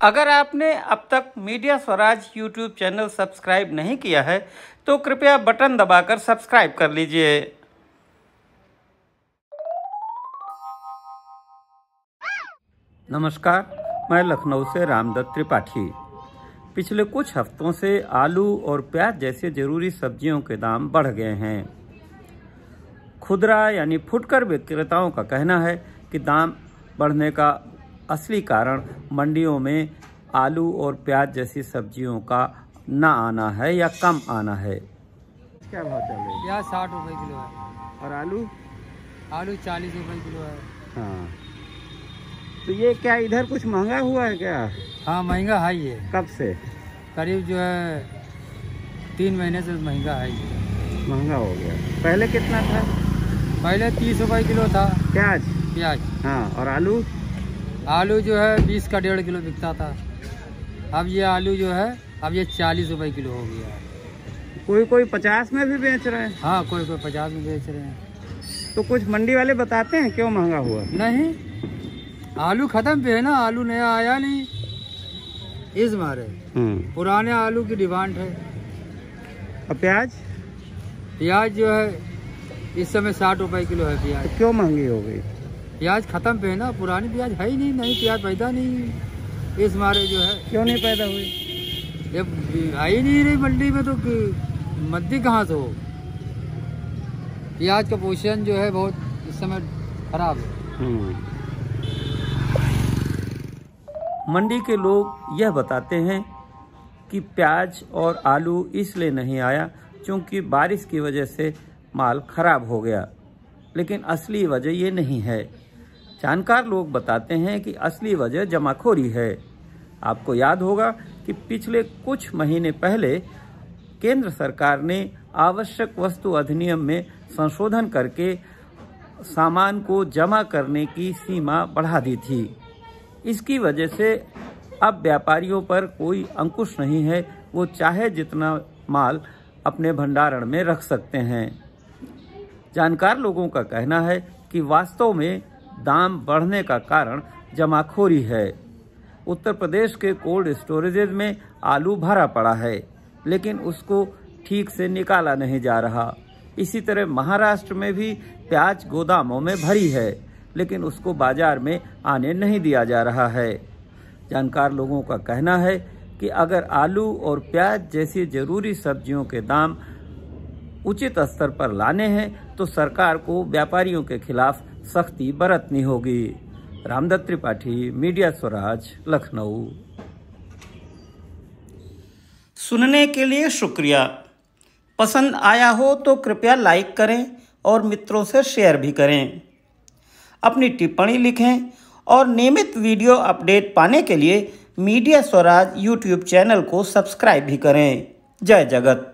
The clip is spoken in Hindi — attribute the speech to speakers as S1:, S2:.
S1: अगर आपने अब तक media Swaraj YouTube channel subscribe नहीं किया है तो कृपया बटन दबाकर सब्सक्राइब कर लीजिए। नमस्कार, मैं लखनऊ से रामदत्त त्रिपाठी। पिछले कुछ हफ्तों से आलू और प्याज जैसे ज़रूरी सब्जियों के दाम बढ़ गए हैं। खुदरा यानी फुटकर विक्रेताओं का कहना है कि दाम बढ़ने का असली कारण मंडियों में आलू और प्याज जैसी सब्जियों का न आना है या कम आना है। क्या भाव चल रही
S2: प्याज साठ रुपए किलो है।
S1: और आलू?
S2: आलू चालीस रुपए किलो है।
S1: हाँ। तो ये क्या इधर कुछ महँगा हुआ है क्या?
S2: हाँ महँगा है ये।
S1: कब से?
S2: करीब जो है तीन महीने से महँगा है ये।
S1: महँगा हो गया। पहले कितना था?
S2: पहले तीस रुपए किलो था।
S1: प्याज?
S2: प्याज।
S1: हाँ और आलू?
S2: आलू जो है बीस का डेढ़ किलो बिकता था। अब ये आलू जो है अब ये चालीस रुपए किलो हो गया। है
S1: कोई कोई पचास में भी बेच रहे हैं?
S2: हाँ कोई कोई पचास में बेच रहे हैं।
S1: तो कुछ मंडी वाले बताते हैं क्यों महँगा हुआ?
S2: नहीं आलू खत्म पे है ना आलू नया आया नहीं। इस मारे
S1: हम्म।
S2: पुराने आलू की डिमांड है।
S1: और प्याज?
S2: प्याज जो है इस समय साठ रुपए किलो है प्याज।
S1: तो क्यों महँगी हो गई?
S2: प्याज खत्म पे है ना पुरानी प्याज है ही नहीं नई प्याज पैदा नहीं इस मारे जो है
S1: क्यों नहीं पैदा हुई?
S2: ये आ ही नहीं रही मंडी में तो मद्दी कहाँ से हो? प्याज का पोषण जो है बहुत इस समय खराब है।
S1: मंडी के लोग यह बताते हैं कि प्याज और आलू इसलिए नहीं आया क्योंकि बारिश की वजह से माल खराब हो गया। लेकिन असली वजह ये नहीं है जानकार लोग बताते हैं कि असली वजह जमाखोरी है। आपको याद होगा कि पिछले कुछ महीने पहले केंद्र सरकार ने आवश्यक वस्तु अधिनियम में संशोधन करके सामान को जमा करने की सीमा बढ़ा दी थी। इसकी वजह से अब व्यापारियों पर कोई अंकुश नहीं है, वो चाहे जितना माल अपने भंडारण में रख सकते हैं। जानकार लोगों का कहना है कि वास्तव में दाम बढ़ने का कारण जमाखोरी है। उत्तर प्रदेश के कोल्ड स्टोरेजेज में आलू भरा पड़ा है, लेकिन उसको ठीक से निकाला नहीं जा रहा। इसी तरह महाराष्ट्र में भी प्याज गोदामों में भरी है, लेकिन उसको बाज़ार में आने नहीं दिया जा रहा है। जानकार लोगों का कहना है कि अगर आलू और प्याज जैसी ज़रूरी सब्जियों के दाम उचित स्तर पर लाने हैं तो सरकार को व्यापारियों के खिलाफ सख्ती बरतनी होगी। रामदत्त त्रिपाठी, मीडिया स्वराज, लखनऊ। सुनने के लिए शुक्रिया। पसंद आया हो तो कृपया लाइक करें और मित्रों से शेयर भी करें। अपनी टिप्पणी लिखें और नियमित वीडियो अपडेट पाने के लिए मीडिया स्वराज यूट्यूब चैनल को सब्सक्राइब भी करें। जय जगत।